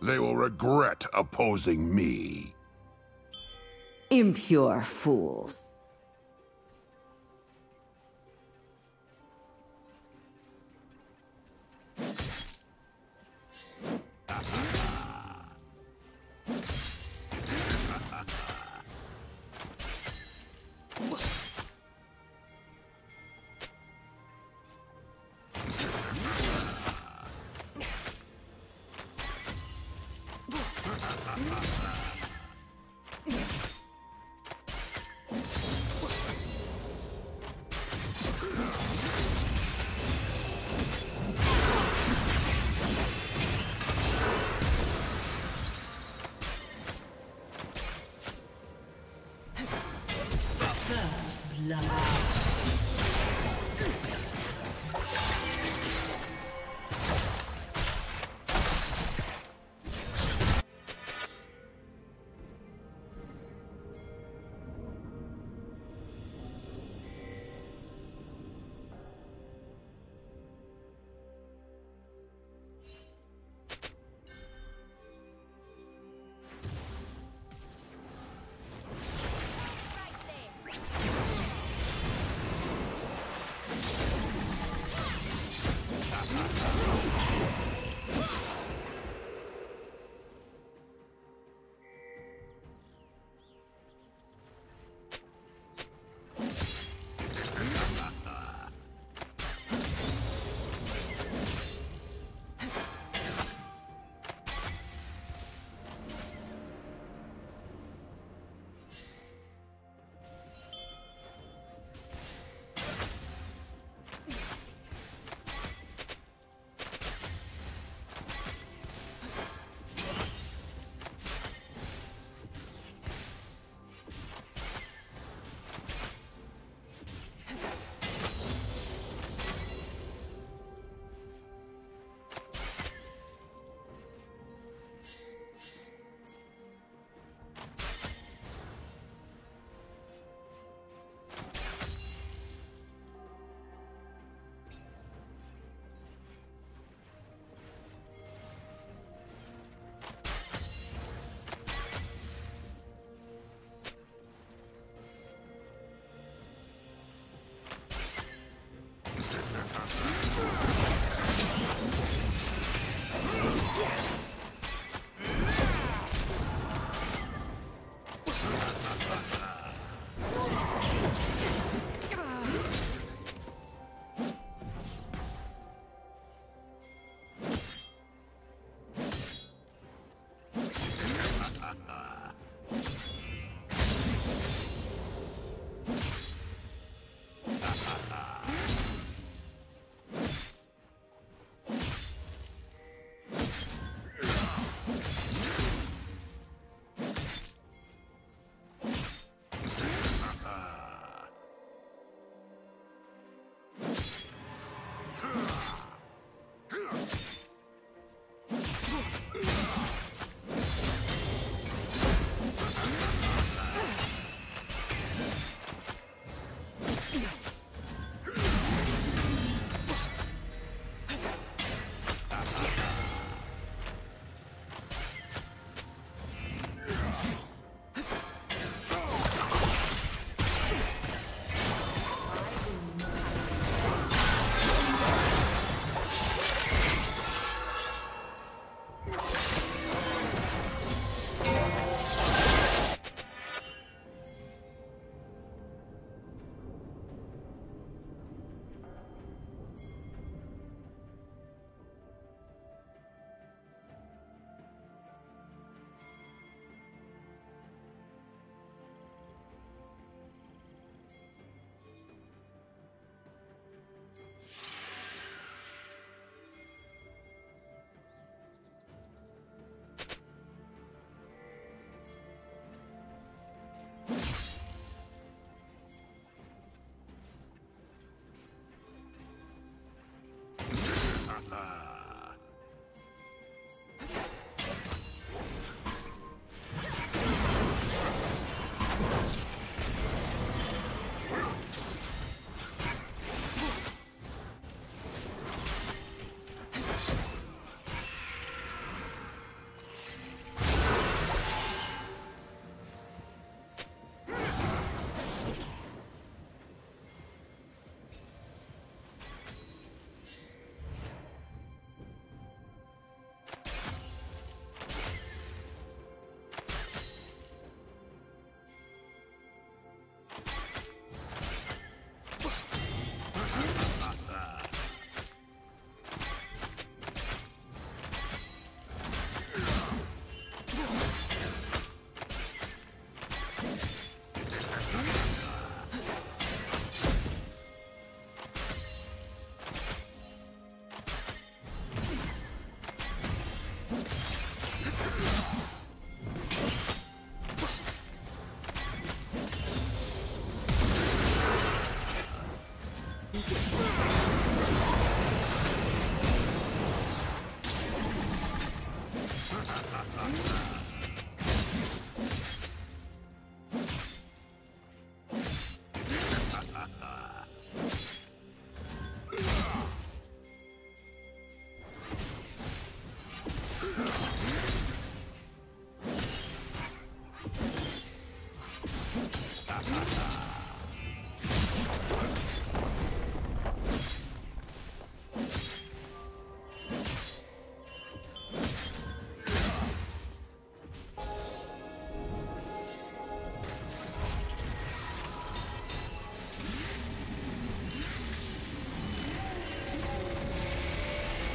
They will regret opposing me. Impure fools. First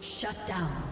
Shut down.